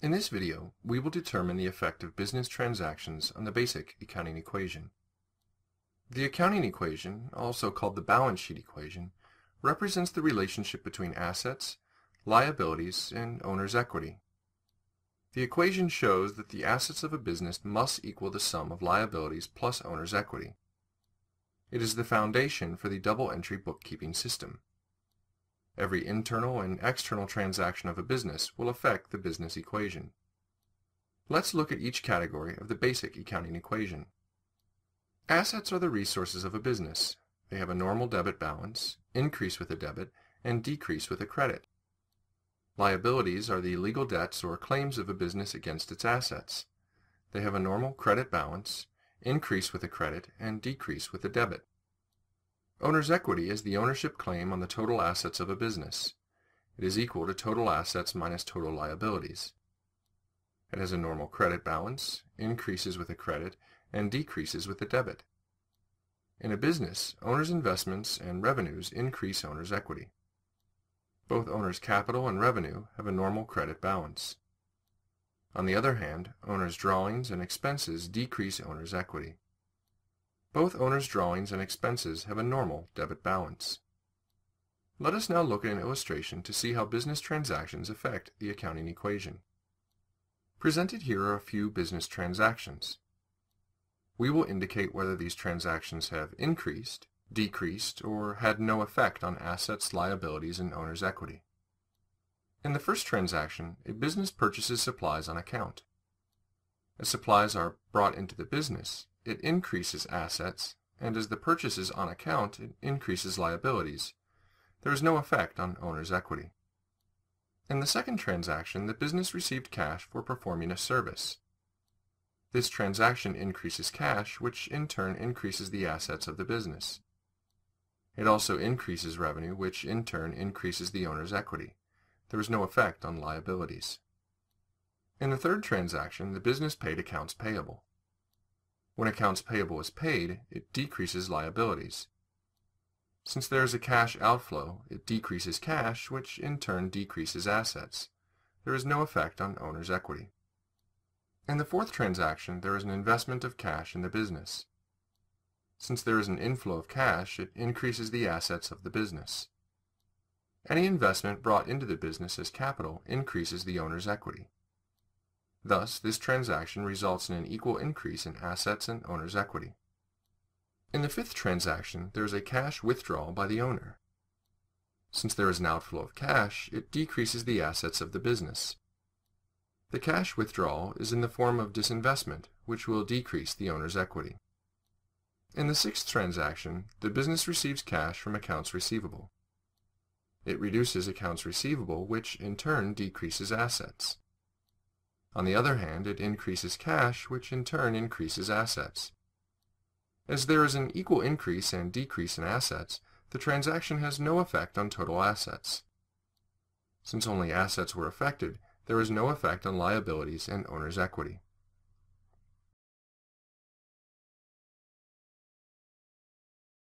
In this video, we will determine the effect of business transactions on the basic accounting equation. The accounting equation, also called the balance sheet equation, represents the relationship between assets, liabilities, and owner's equity. The equation shows that the assets of a business must equal the sum of liabilities plus owner's equity. It is the foundation for the double-entry bookkeeping system. Every internal and external transaction of a business will affect the business equation. Let's look at each category of the basic accounting equation. Assets are the resources of a business. They have a normal debit balance, increase with a debit, and decrease with a credit. Liabilities are the legal debts or claims of a business against its assets. They have a normal credit balance, increase with a credit, and decrease with a debit. Owner's equity is the ownership claim on the total assets of a business. It is equal to total assets minus total liabilities. It has a normal credit balance, increases with a credit, and decreases with a debit. In a business, owner's investments and revenues increase owner's equity. Both owner's capital and revenue have a normal credit balance. On the other hand, owner's drawings and expenses decrease owner's equity. Both owner's drawings and expenses have a normal debit balance. Let us now look at an illustration to see how business transactions affect the accounting equation. Presented here are a few business transactions. We will indicate whether these transactions have increased, decreased, or had no effect on assets, liabilities, and owner's equity. In the first transaction, a business purchases supplies on account. As supplies are brought into the business, it increases assets, and as the purchase is on account, it increases liabilities. There is no effect on owner's equity. In the second transaction, the business received cash for performing a service. This transaction increases cash, which in turn increases the assets of the business. It also increases revenue, which in turn increases the owner's equity. There is no effect on liabilities. In the third transaction, the business paid accounts payable. When accounts payable is paid, it decreases liabilities. Since there is a cash outflow, it decreases cash, which in turn decreases assets. There is no effect on owner's equity. In the fourth transaction, there is an investment of cash in the business. Since there is an inflow of cash, it increases the assets of the business. Any investment brought into the business as capital increases the owner's equity. Thus, this transaction results in an equal increase in assets and owner's equity. In the fifth transaction, there is a cash withdrawal by the owner. Since there is an outflow of cash, it decreases the assets of the business. The cash withdrawal is in the form of disinvestment, which will decrease the owner's equity. In the sixth transaction, the business receives cash from accounts receivable. It reduces accounts receivable, which in turn decreases assets. On the other hand, it increases cash, which in turn increases assets. As there is an equal increase and decrease in assets, the transaction has no effect on total assets. Since only assets were affected, there is no effect on liabilities and owner's equity.